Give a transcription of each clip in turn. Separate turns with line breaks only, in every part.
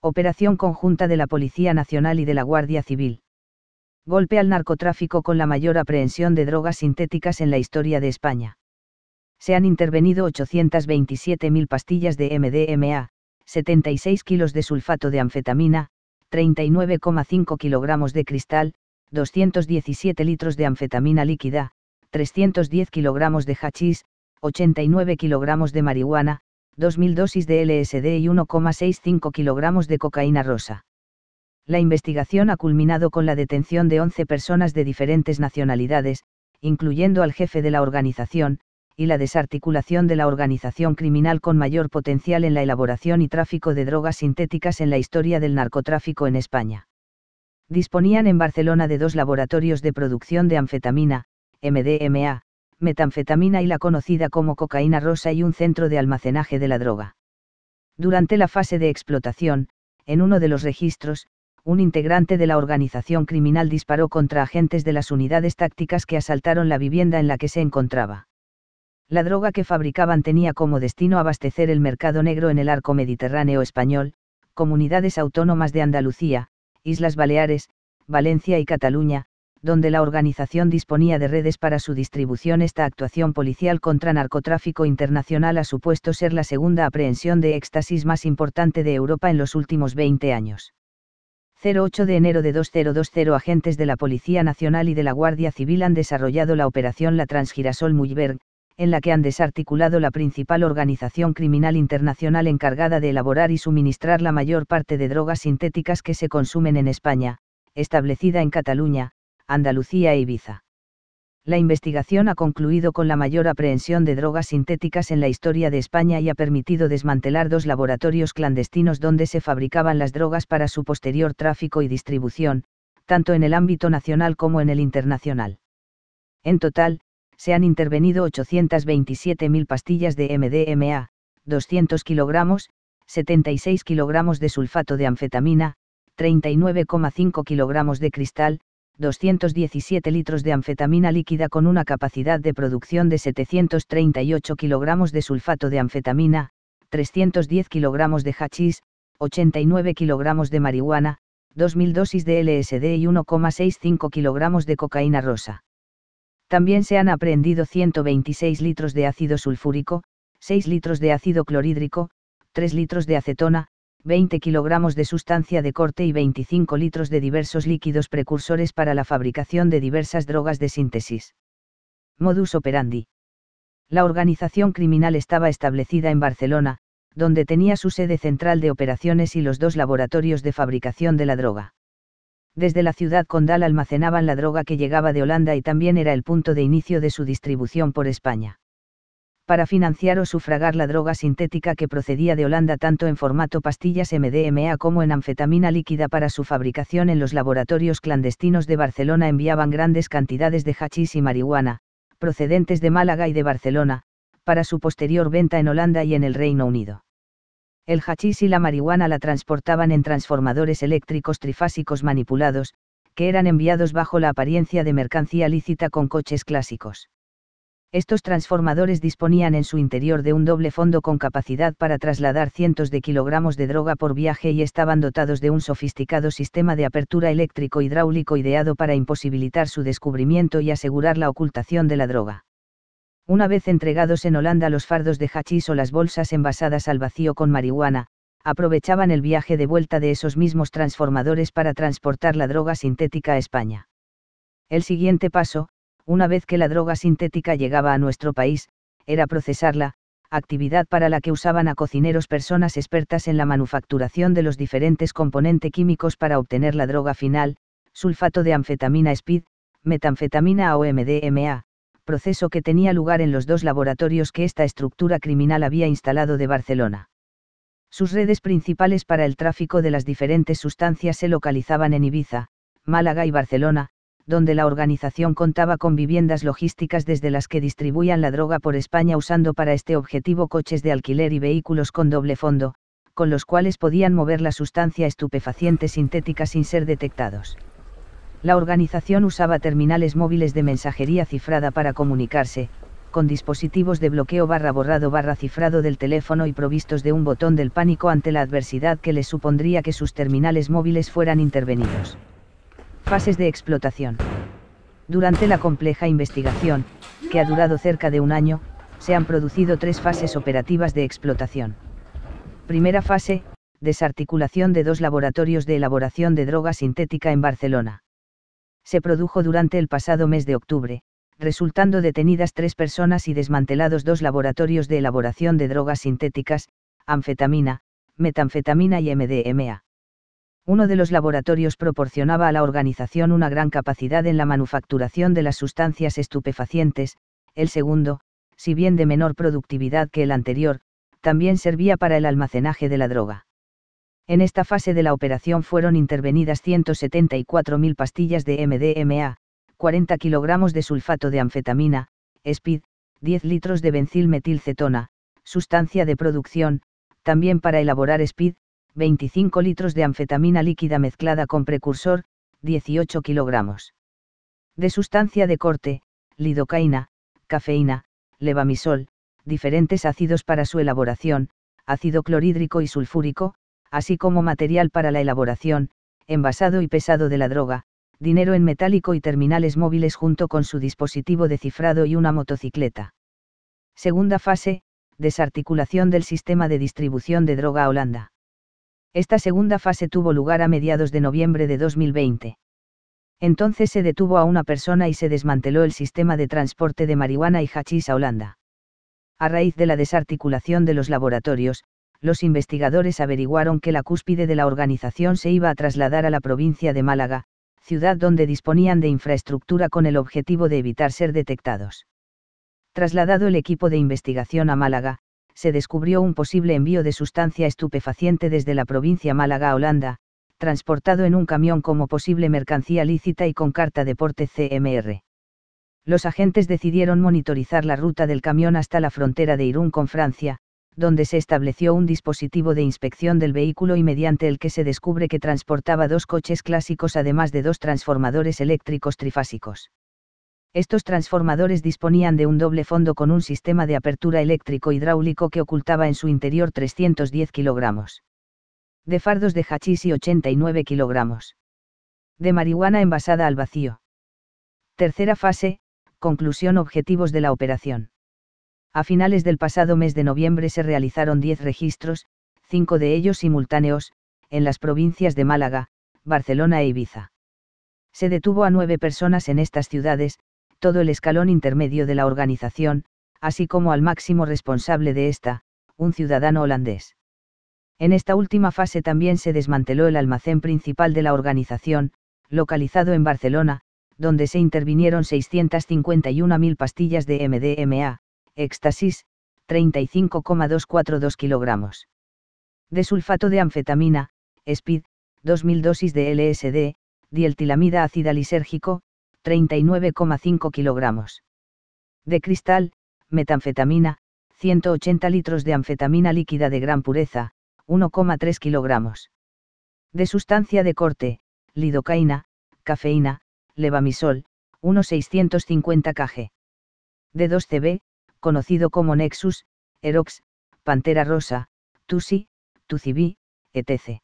Operación conjunta de la Policía Nacional y de la Guardia Civil. Golpe al narcotráfico con la mayor aprehensión de drogas sintéticas en la historia de España. Se han intervenido 827.000 pastillas de MDMA, 76 kilos de sulfato de anfetamina, 39,5 kilogramos de cristal, 217 litros de anfetamina líquida, 310 kilogramos de hachís, 89 kilogramos de marihuana, 2.000 dosis de LSD y 1,65 kilogramos de cocaína rosa. La investigación ha culminado con la detención de 11 personas de diferentes nacionalidades, incluyendo al jefe de la organización, y la desarticulación de la organización criminal con mayor potencial en la elaboración y tráfico de drogas sintéticas en la historia del narcotráfico en España. Disponían en Barcelona de dos laboratorios de producción de anfetamina, MDMA, metanfetamina y la conocida como cocaína rosa y un centro de almacenaje de la droga. Durante la fase de explotación, en uno de los registros, un integrante de la organización criminal disparó contra agentes de las unidades tácticas que asaltaron la vivienda en la que se encontraba. La droga que fabricaban tenía como destino abastecer el mercado negro en el arco mediterráneo español, comunidades autónomas de Andalucía, Islas Baleares, Valencia y Cataluña, donde la organización disponía de redes para su distribución. Esta actuación policial contra narcotráfico internacional ha supuesto ser la segunda aprehensión de éxtasis más importante de Europa en los últimos 20 años. 08 de enero de 2020 agentes de la Policía Nacional y de la Guardia Civil han desarrollado la operación La Transgirasol Muyberg, en la que han desarticulado la principal organización criminal internacional encargada de elaborar y suministrar la mayor parte de drogas sintéticas que se consumen en España, establecida en Cataluña, Andalucía e Ibiza. La investigación ha concluido con la mayor aprehensión de drogas sintéticas en la historia de España y ha permitido desmantelar dos laboratorios clandestinos donde se fabricaban las drogas para su posterior tráfico y distribución, tanto en el ámbito nacional como en el internacional. En total, se han intervenido 827.000 pastillas de MDMA, 200 kilogramos, 76 kilogramos de sulfato de anfetamina, 39,5 kilogramos de cristal, 217 litros de anfetamina líquida con una capacidad de producción de 738 kilogramos de sulfato de anfetamina, 310 kilogramos de hachís, 89 kilogramos de marihuana, 2.000 dosis de LSD y 1,65 kilogramos de cocaína rosa. También se han aprehendido 126 litros de ácido sulfúrico, 6 litros de ácido clorhídrico, 3 litros de acetona, 20 kilogramos de sustancia de corte y 25 litros de diversos líquidos precursores para la fabricación de diversas drogas de síntesis. Modus operandi. La organización criminal estaba establecida en Barcelona, donde tenía su sede central de operaciones y los dos laboratorios de fabricación de la droga. Desde la ciudad condal almacenaban la droga que llegaba de Holanda y también era el punto de inicio de su distribución por España para financiar o sufragar la droga sintética que procedía de Holanda tanto en formato pastillas MDMA como en anfetamina líquida para su fabricación en los laboratorios clandestinos de Barcelona enviaban grandes cantidades de hachís y marihuana, procedentes de Málaga y de Barcelona, para su posterior venta en Holanda y en el Reino Unido. El hachís y la marihuana la transportaban en transformadores eléctricos trifásicos manipulados, que eran enviados bajo la apariencia de mercancía lícita con coches clásicos. Estos transformadores disponían en su interior de un doble fondo con capacidad para trasladar cientos de kilogramos de droga por viaje y estaban dotados de un sofisticado sistema de apertura eléctrico hidráulico ideado para imposibilitar su descubrimiento y asegurar la ocultación de la droga. Una vez entregados en Holanda los fardos de hachís o las bolsas envasadas al vacío con marihuana, aprovechaban el viaje de vuelta de esos mismos transformadores para transportar la droga sintética a España. El siguiente paso, una vez que la droga sintética llegaba a nuestro país, era procesarla, actividad para la que usaban a cocineros personas expertas en la manufacturación de los diferentes componentes químicos para obtener la droga final, sulfato de anfetamina speed, metanfetamina o MDMA, proceso que tenía lugar en los dos laboratorios que esta estructura criminal había instalado de Barcelona. Sus redes principales para el tráfico de las diferentes sustancias se localizaban en Ibiza, Málaga y Barcelona, donde la organización contaba con viviendas logísticas desde las que distribuían la droga por España usando para este objetivo coches de alquiler y vehículos con doble fondo, con los cuales podían mover la sustancia estupefaciente sintética sin ser detectados. La organización usaba terminales móviles de mensajería cifrada para comunicarse, con dispositivos de bloqueo barra borrado barra cifrado del teléfono y provistos de un botón del pánico ante la adversidad que les supondría que sus terminales móviles fueran intervenidos. Fases de explotación. Durante la compleja investigación, que ha durado cerca de un año, se han producido tres fases operativas de explotación. Primera fase, desarticulación de dos laboratorios de elaboración de droga sintética en Barcelona. Se produjo durante el pasado mes de octubre, resultando detenidas tres personas y desmantelados dos laboratorios de elaboración de drogas sintéticas, anfetamina, metanfetamina y MDMA. Uno de los laboratorios proporcionaba a la organización una gran capacidad en la manufacturación de las sustancias estupefacientes, el segundo, si bien de menor productividad que el anterior, también servía para el almacenaje de la droga. En esta fase de la operación fueron intervenidas 174.000 pastillas de MDMA, 40 kilogramos de sulfato de anfetamina, SPID, 10 litros de metilcetona, sustancia de producción, también para elaborar SPID, 25 litros de anfetamina líquida mezclada con precursor, 18 kilogramos. De sustancia de corte, lidocaína, cafeína, levamisol, diferentes ácidos para su elaboración, ácido clorhídrico y sulfúrico, así como material para la elaboración, envasado y pesado de la droga, dinero en metálico y terminales móviles junto con su dispositivo de cifrado y una motocicleta. Segunda fase, desarticulación del sistema de distribución de droga a Holanda. Esta segunda fase tuvo lugar a mediados de noviembre de 2020. Entonces se detuvo a una persona y se desmanteló el sistema de transporte de marihuana y hachís a Holanda. A raíz de la desarticulación de los laboratorios, los investigadores averiguaron que la cúspide de la organización se iba a trasladar a la provincia de Málaga, ciudad donde disponían de infraestructura con el objetivo de evitar ser detectados. Trasladado el equipo de investigación a Málaga, se descubrió un posible envío de sustancia estupefaciente desde la provincia Málaga Holanda, transportado en un camión como posible mercancía lícita y con carta de porte CMR. Los agentes decidieron monitorizar la ruta del camión hasta la frontera de Irún con Francia, donde se estableció un dispositivo de inspección del vehículo y mediante el que se descubre que transportaba dos coches clásicos además de dos transformadores eléctricos trifásicos. Estos transformadores disponían de un doble fondo con un sistema de apertura eléctrico hidráulico que ocultaba en su interior 310 kilogramos. De fardos de hachís y 89 kilogramos. De marihuana envasada al vacío. Tercera fase, conclusión objetivos de la operación. A finales del pasado mes de noviembre se realizaron 10 registros, cinco de ellos simultáneos, en las provincias de Málaga, Barcelona e Ibiza. Se detuvo a nueve personas en estas ciudades, todo el escalón intermedio de la organización, así como al máximo responsable de esta, un ciudadano holandés. En esta última fase también se desmanteló el almacén principal de la organización, localizado en Barcelona, donde se intervinieron 651.000 pastillas de MDMA, éxtasis, 35,242 kilogramos. De sulfato de anfetamina, SPID, 2000 dosis de LSD, dieltilamida ácida lisérgico, 39,5 kilogramos. De cristal, metanfetamina, 180 litros de anfetamina líquida de gran pureza, 1,3 kilogramos. De sustancia de corte, lidocaína, cafeína, levamisol, 1,650 kg. De 2CB, conocido como Nexus, Erox, Pantera Rosa, Tusi, Tucibí, etc.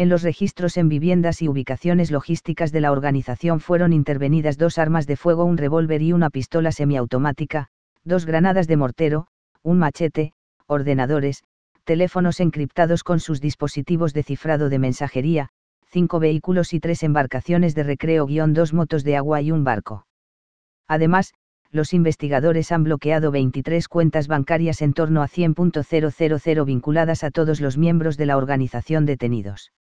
En los registros en viviendas y ubicaciones logísticas de la organización fueron intervenidas dos armas de fuego, un revólver y una pistola semiautomática, dos granadas de mortero, un machete, ordenadores, teléfonos encriptados con sus dispositivos de cifrado de mensajería, cinco vehículos y tres embarcaciones de recreo-dos motos de agua y un barco. Además, los investigadores han bloqueado 23 cuentas bancarias en torno a 100.000 vinculadas a todos los miembros de la organización detenidos.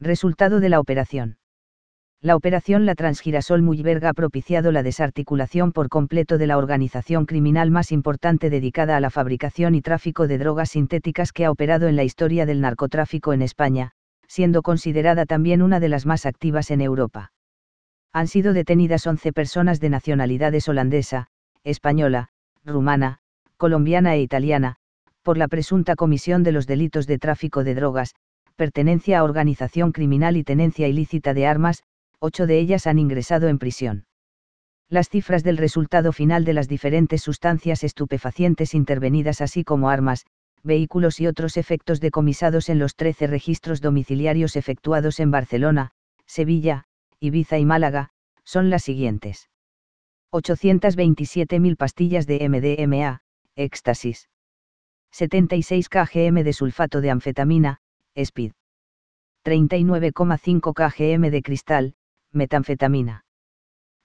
Resultado de la operación. La operación La Transgirasol Muyberga ha propiciado la desarticulación por completo de la organización criminal más importante dedicada a la fabricación y tráfico de drogas sintéticas que ha operado en la historia del narcotráfico en España, siendo considerada también una de las más activas en Europa han sido detenidas 11 personas de nacionalidades holandesa, española, rumana, colombiana e italiana, por la presunta comisión de los delitos de tráfico de drogas, pertenencia a organización criminal y tenencia ilícita de armas, ocho de ellas han ingresado en prisión. Las cifras del resultado final de las diferentes sustancias estupefacientes intervenidas así como armas, vehículos y otros efectos decomisados en los 13 registros domiciliarios efectuados en Barcelona, Sevilla, Ibiza y Málaga, son las siguientes. 827.000 pastillas de MDMA, éxtasis. 76 kgm de sulfato de anfetamina, SPID. 39,5 kgm de cristal, metanfetamina.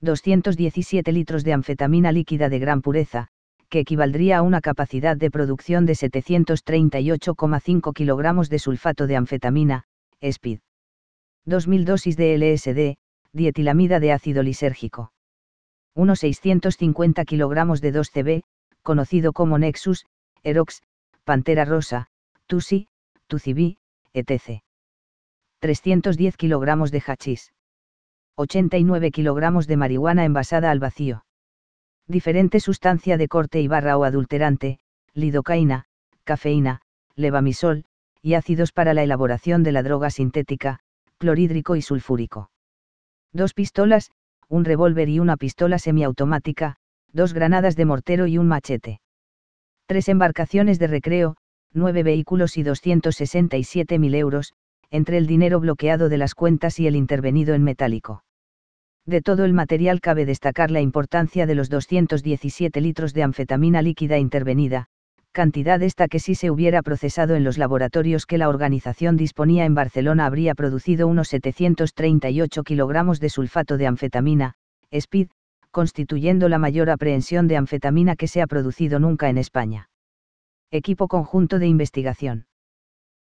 217 litros de anfetamina líquida de gran pureza, que equivaldría a una capacidad de producción de 738,5 kilogramos de sulfato de anfetamina, SPID. 2.000 dosis de LSD, dietilamida de ácido lisérgico. Unos 650 kilogramos de 2CB, conocido como Nexus, Erox, Pantera Rosa, Tusi, Tucibi, etc. 310 kilogramos de hachís. 89 kilogramos de marihuana envasada al vacío. Diferente sustancia de corte y barra o adulterante, lidocaína, cafeína, levamisol, y ácidos para la elaboración de la droga sintética, clorhídrico y sulfúrico. Dos pistolas, un revólver y una pistola semiautomática, dos granadas de mortero y un machete. Tres embarcaciones de recreo, nueve vehículos y 267.000 euros, entre el dinero bloqueado de las cuentas y el intervenido en metálico. De todo el material cabe destacar la importancia de los 217 litros de anfetamina líquida intervenida, cantidad esta que si se hubiera procesado en los laboratorios que la organización disponía en Barcelona habría producido unos 738 kilogramos de sulfato de anfetamina, SPID, constituyendo la mayor aprehensión de anfetamina que se ha producido nunca en España. Equipo conjunto de investigación.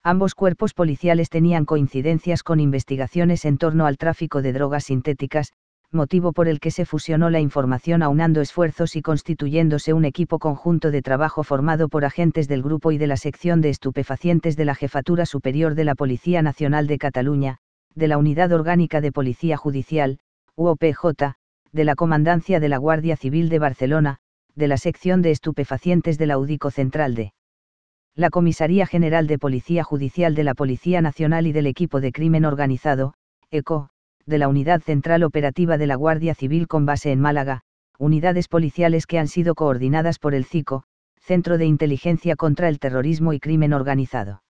Ambos cuerpos policiales tenían coincidencias con investigaciones en torno al tráfico de drogas sintéticas, motivo por el que se fusionó la información aunando esfuerzos y constituyéndose un equipo conjunto de trabajo formado por agentes del grupo y de la sección de estupefacientes de la Jefatura Superior de la Policía Nacional de Cataluña, de la Unidad Orgánica de Policía Judicial, UOPJ, de la Comandancia de la Guardia Civil de Barcelona, de la sección de estupefacientes de la UDICO Central de la Comisaría General de Policía Judicial de la Policía Nacional y del Equipo de Crimen Organizado, ECO, de la Unidad Central Operativa de la Guardia Civil con base en Málaga, unidades policiales que han sido coordinadas por el CICO, Centro de Inteligencia contra el Terrorismo y Crimen Organizado.